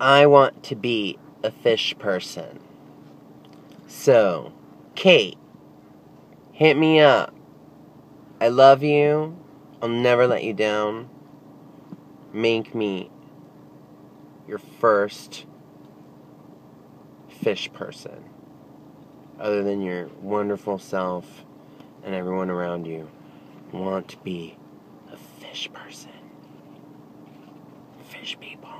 I want to be a fish person. So, Kate, hit me up. I love you. I'll never let you down. Make me your first fish person, other than your wonderful self and everyone around you. Want to be a fish person. Fish people.